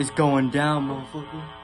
It's going down, motherfucker.